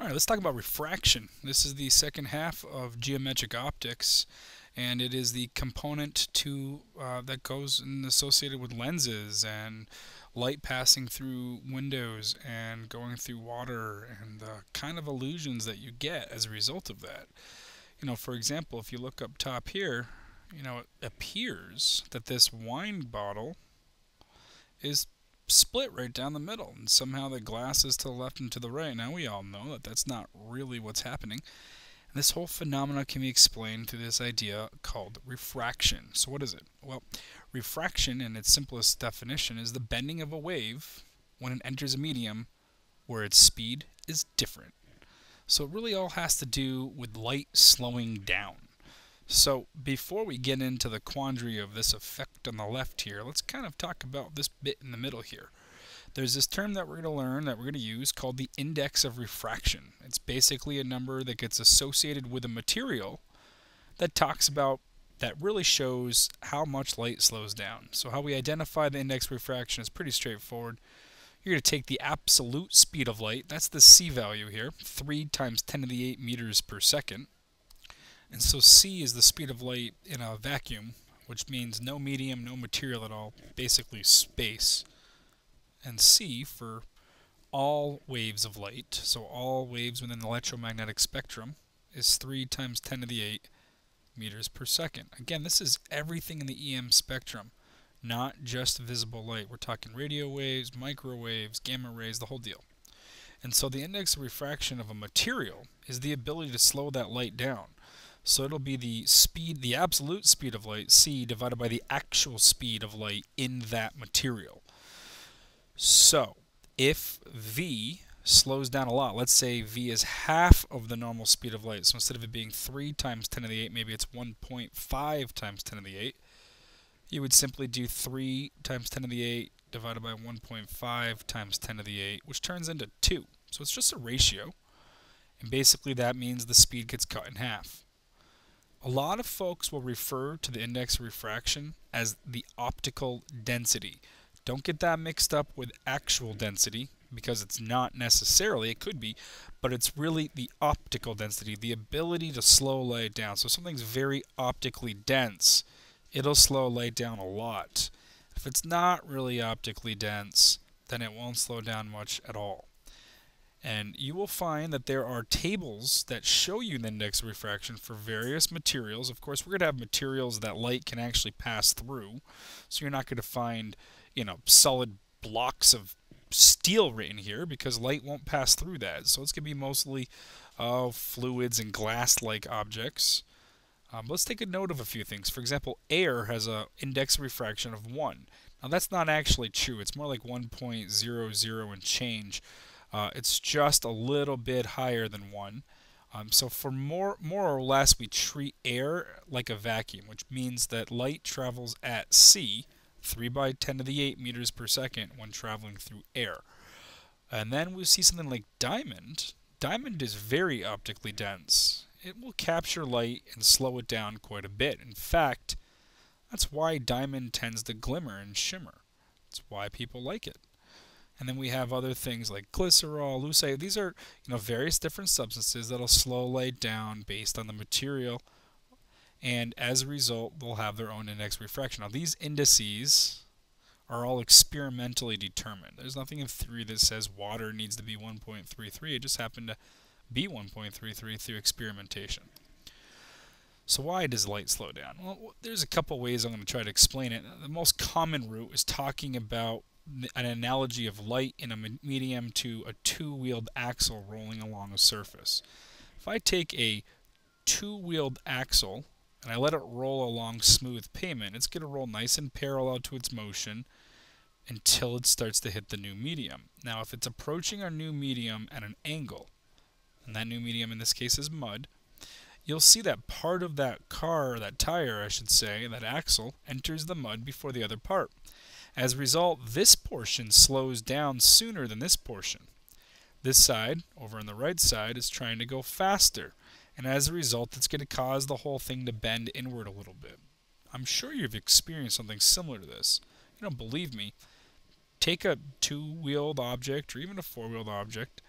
All right, let's talk about refraction. This is the second half of geometric optics, and it is the component to uh, that goes and associated with lenses and light passing through windows and going through water and the kind of illusions that you get as a result of that. You know, for example, if you look up top here, you know, it appears that this wine bottle is split right down the middle, and somehow the glass is to the left and to the right. Now we all know that that's not really what's happening. And this whole phenomenon can be explained through this idea called refraction. So what is it? Well, refraction in its simplest definition is the bending of a wave when it enters a medium where its speed is different. So it really all has to do with light slowing down. So before we get into the quandary of this effect on the left here, let's kind of talk about this bit in the middle here. There's this term that we're going to learn that we're going to use called the index of refraction. It's basically a number that gets associated with a material that talks about that really shows how much light slows down. So how we identify the index of refraction is pretty straightforward. You're going to take the absolute speed of light, that's the c value here, 3 times 10 to the 8 meters per second. And so c is the speed of light in a vacuum, which means no medium, no material at all, basically space. And c for all waves of light, so all waves within the electromagnetic spectrum, is 3 times 10 to the 8 meters per second. Again, this is everything in the EM spectrum, not just visible light. We're talking radio waves, microwaves, gamma rays, the whole deal. And so the index of refraction of a material is the ability to slow that light down. So it'll be the speed, the absolute speed of light, c, divided by the actual speed of light in that material. So if v slows down a lot, let's say v is half of the normal speed of light, so instead of it being 3 times 10 to the 8, maybe it's 1.5 times 10 to the 8, you would simply do 3 times 10 to the 8 divided by 1.5 times 10 to the 8, which turns into 2. So it's just a ratio, and basically that means the speed gets cut in half. A lot of folks will refer to the index of refraction as the optical density. Don't get that mixed up with actual density because it's not necessarily, it could be, but it's really the optical density, the ability to slow light down. So something's very optically dense, it'll slow light down a lot. If it's not really optically dense, then it won't slow down much at all. And you will find that there are tables that show you the index of refraction for various materials. Of course, we're going to have materials that light can actually pass through. So you're not going to find, you know, solid blocks of steel written here because light won't pass through that. So it's going to be mostly uh, fluids and glass-like objects. Um, let's take a note of a few things. For example, air has an index of refraction of 1. Now that's not actually true. It's more like 1.00 and change. Uh, it's just a little bit higher than 1. Um, so for more, more or less, we treat air like a vacuum, which means that light travels at c, 3 by 10 to the 8 meters per second when traveling through air. And then we see something like diamond. Diamond is very optically dense. It will capture light and slow it down quite a bit. In fact, that's why diamond tends to glimmer and shimmer. That's why people like it. And then we have other things like glycerol, lucite. These are you know various different substances that'll slow light down based on the material. And as a result, they'll have their own index refraction. Now these indices are all experimentally determined. There's nothing in theory that says water needs to be 1.33. It just happened to be 1.33 through experimentation. So why does light slow down? Well, there's a couple ways I'm going to try to explain it. The most common route is talking about an analogy of light in a medium to a two-wheeled axle rolling along a surface. If I take a two-wheeled axle and I let it roll along smooth pavement, it's going to roll nice and parallel to its motion until it starts to hit the new medium. Now if it's approaching our new medium at an angle, and that new medium in this case is mud, you'll see that part of that car, that tire I should say, that axle, enters the mud before the other part. As a result, this portion slows down sooner than this portion. This side, over on the right side, is trying to go faster, and as a result, it's going to cause the whole thing to bend inward a little bit. I'm sure you've experienced something similar to this. You don't believe me? Take a two-wheeled object, or even a four-wheeled object,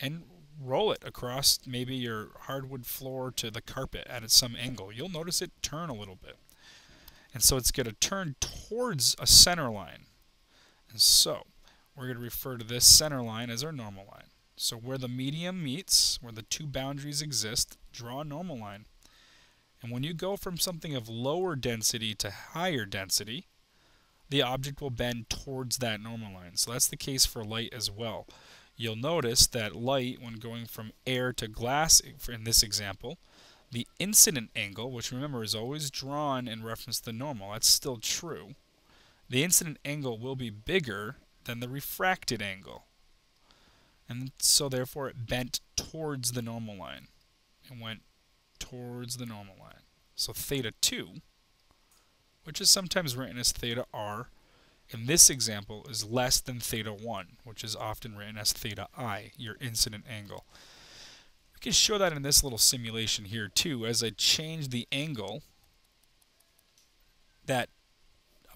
and roll it across maybe your hardwood floor to the carpet at some angle, you'll notice it turn a little bit. And so it's going to turn towards a center line. And so we're going to refer to this center line as our normal line. So where the medium meets, where the two boundaries exist, draw a normal line. And when you go from something of lower density to higher density, the object will bend towards that normal line. So that's the case for light as well. You'll notice that light, when going from air to glass, in this example, the incident angle, which remember is always drawn in reference to the normal, that's still true. The incident angle will be bigger than the refracted angle. And so therefore it bent towards the normal line. It went towards the normal line. So theta 2 which is sometimes written as theta r, in this example is less than theta 1, which is often written as theta i, your incident angle. We can show that in this little simulation here too. As I change the angle, that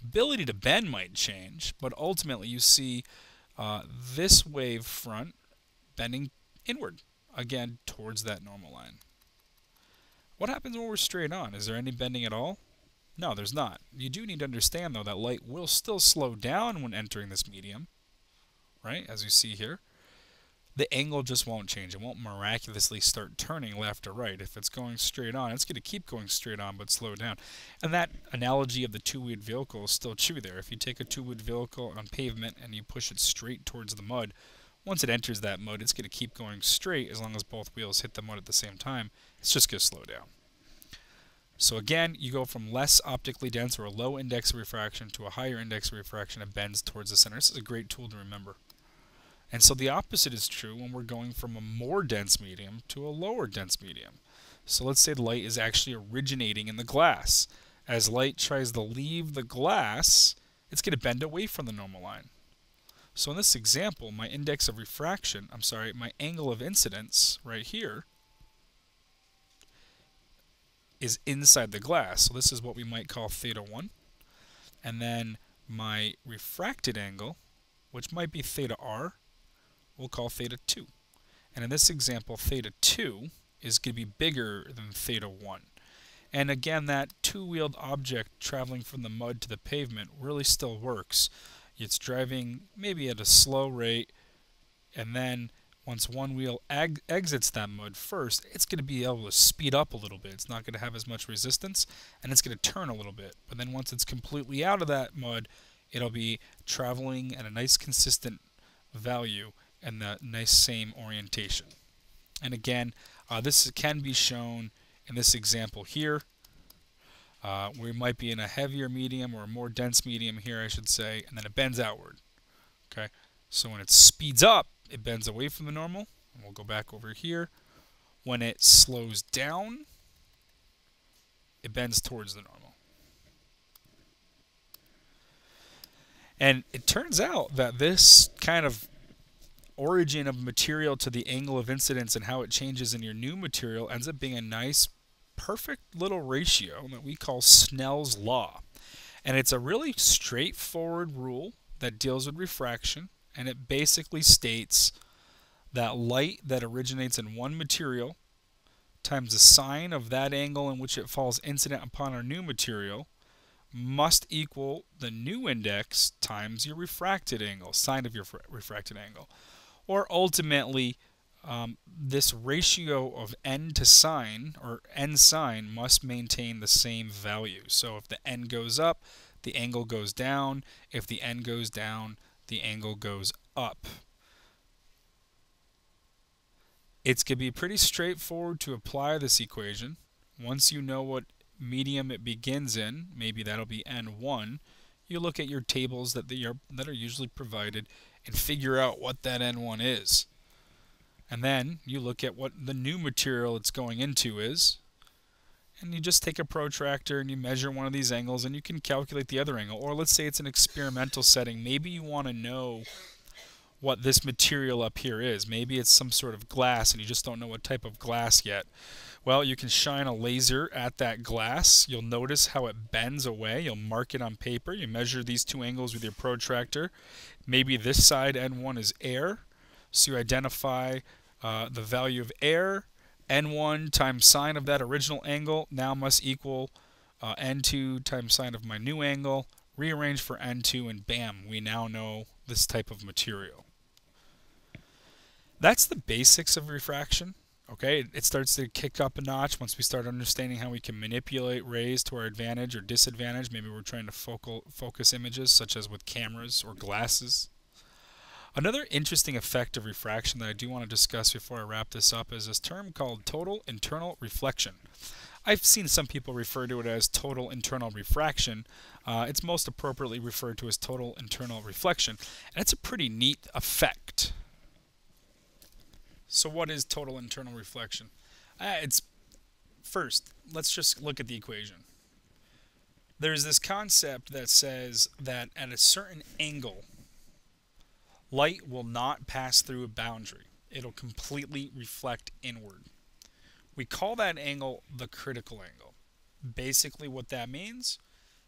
ability to bend might change, but ultimately you see uh, this wave front bending inward, again towards that normal line. What happens when we're straight on? Is there any bending at all? No, there's not. You do need to understand, though, that light will still slow down when entering this medium, right, as you see here. The angle just won't change. It won't miraculously start turning left or right. If it's going straight on, it's going to keep going straight on but slow down. And that analogy of the two-wheeled vehicle is still true there. If you take a two-wheeled vehicle on pavement and you push it straight towards the mud, once it enters that mud, it's going to keep going straight as long as both wheels hit the mud at the same time. It's just going to slow down. So again, you go from less optically dense or a low index of refraction to a higher index of refraction. It bends towards the center. This is a great tool to remember. And so the opposite is true when we're going from a more dense medium to a lower dense medium. So let's say the light is actually originating in the glass. As light tries to leave the glass, it's going to bend away from the normal line. So in this example, my index of refraction, I'm sorry, my angle of incidence right here is inside the glass. So this is what we might call theta 1. And then my refracted angle, which might be theta r, we'll call theta 2. And in this example, theta 2 is going to be bigger than theta 1. And again, that two-wheeled object traveling from the mud to the pavement really still works. It's driving maybe at a slow rate, and then once one wheel exits that mud first, it's going to be able to speed up a little bit. It's not going to have as much resistance, and it's going to turn a little bit. But then once it's completely out of that mud, it'll be traveling at a nice consistent value and the nice same orientation. And again, uh, this can be shown in this example here. Uh, we might be in a heavier medium or a more dense medium here, I should say, and then it bends outward. Okay, so when it speeds up, it bends away from the normal. And we'll go back over here. When it slows down, it bends towards the normal. And it turns out that this kind of origin of material to the angle of incidence and how it changes in your new material ends up being a nice, perfect little ratio that we call Snell's law. And it's a really straightforward rule that deals with refraction and it basically states that light that originates in one material times the sine of that angle in which it falls incident upon our new material must equal the new index times your refracted angle, sine of your refracted angle. Or ultimately, um, this ratio of n to sine, or n sine, must maintain the same value. So if the n goes up, the angle goes down. If the n goes down, the angle goes up. It's going to be pretty straightforward to apply this equation. Once you know what medium it begins in, maybe that'll be N1, you look at your tables that, are, that are usually provided and figure out what that N1 is. And then you look at what the new material it's going into is, and you just take a protractor and you measure one of these angles and you can calculate the other angle. Or let's say it's an experimental setting. Maybe you want to know what this material up here is. Maybe it's some sort of glass and you just don't know what type of glass yet. Well, you can shine a laser at that glass. You'll notice how it bends away. You'll mark it on paper. You measure these two angles with your protractor. Maybe this side N1 is air. So you identify uh, the value of air, n1 times sine of that original angle now must equal uh, n2 times sine of my new angle, rearrange for n2, and bam, we now know this type of material. That's the basics of refraction. Okay, it starts to kick up a notch once we start understanding how we can manipulate rays to our advantage or disadvantage. Maybe we're trying to focal, focus images, such as with cameras or glasses. Another interesting effect of refraction that I do want to discuss before I wrap this up is this term called total internal reflection. I've seen some people refer to it as total internal refraction. Uh, it's most appropriately referred to as total internal reflection, and it's a pretty neat effect. So what is total internal reflection? Uh, it's first, let's just look at the equation. There's this concept that says that at a certain angle, light will not pass through a boundary. It'll completely reflect inward. We call that angle the critical angle. Basically what that means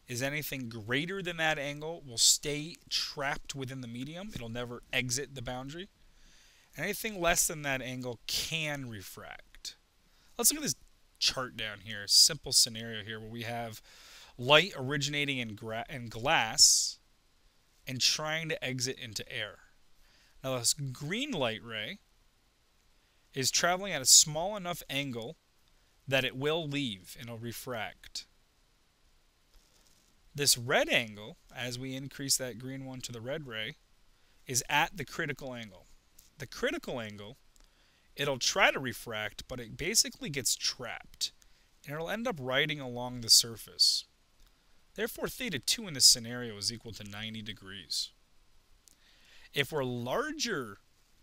is anything greater than that angle will stay trapped within the medium. It'll never exit the boundary. Anything less than that angle can refract. Let's look at this chart down here. Simple scenario here where we have light originating in, in glass and trying to exit into air. Now this green light ray is traveling at a small enough angle that it will leave and it'll refract. This red angle, as we increase that green one to the red ray, is at the critical angle the critical angle, it'll try to refract, but it basically gets trapped, and it'll end up riding along the surface. Therefore, theta 2 in this scenario is equal to 90 degrees. If we're larger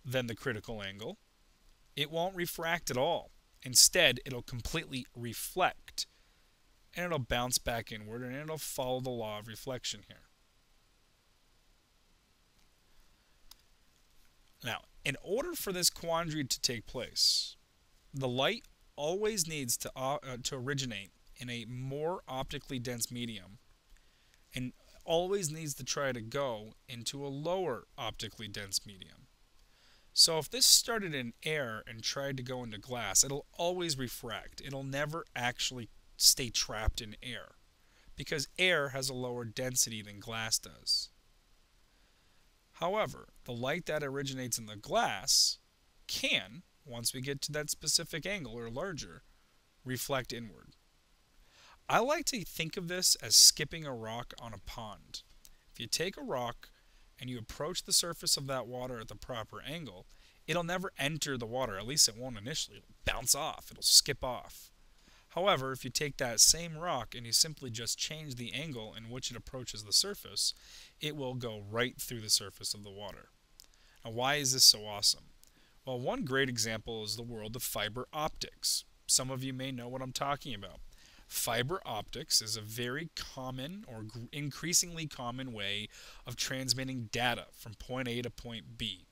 than the critical angle, it won't refract at all. Instead, it'll completely reflect, and it'll bounce back inward, and it'll follow the law of reflection here. Now, in order for this quandary to take place, the light always needs to, uh, uh, to originate in a more optically dense medium and always needs to try to go into a lower optically dense medium. So if this started in air and tried to go into glass, it'll always refract. It'll never actually stay trapped in air because air has a lower density than glass does. However, the light that originates in the glass can, once we get to that specific angle or larger, reflect inward. I like to think of this as skipping a rock on a pond. If you take a rock and you approach the surface of that water at the proper angle, it'll never enter the water, at least it won't initially. It'll bounce off, it'll skip off. However, if you take that same rock and you simply just change the angle in which it approaches the surface, it will go right through the surface of the water. Now, why is this so awesome? Well, one great example is the world of fiber optics. Some of you may know what I'm talking about. Fiber optics is a very common or increasingly common way of transmitting data from point A to point B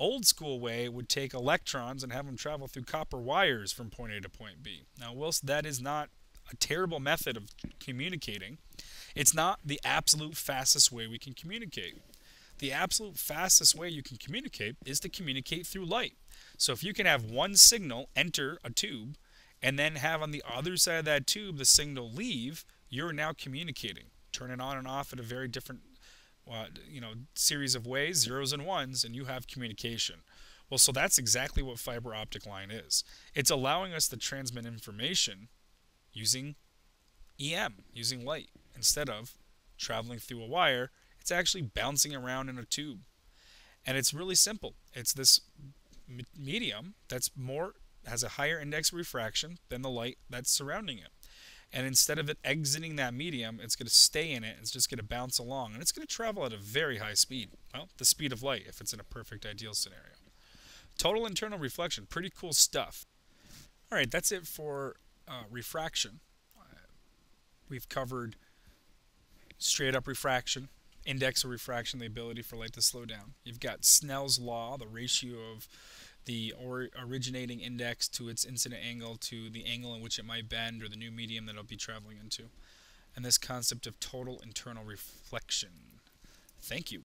old school way would take electrons and have them travel through copper wires from point A to point B. Now, whilst that is not a terrible method of communicating, it's not the absolute fastest way we can communicate. The absolute fastest way you can communicate is to communicate through light. So if you can have one signal enter a tube and then have on the other side of that tube the signal leave, you're now communicating. Turn it on and off at a very different uh, you know, series of ways, zeros and ones, and you have communication. Well, so that's exactly what fiber optic line is. It's allowing us to transmit information using EM, using light, instead of traveling through a wire. It's actually bouncing around in a tube. And it's really simple. It's this medium that's more has a higher index of refraction than the light that's surrounding it. And instead of it exiting that medium, it's going to stay in it. It's just going to bounce along. And it's going to travel at a very high speed. Well, the speed of light if it's in a perfect ideal scenario. Total internal reflection. Pretty cool stuff. All right, that's it for uh, refraction. Uh, we've covered straight up refraction, index of refraction, the ability for light to slow down. You've got Snell's law, the ratio of the or originating index to its incident angle to the angle in which it might bend or the new medium that it'll be traveling into. And this concept of total internal reflection. Thank you.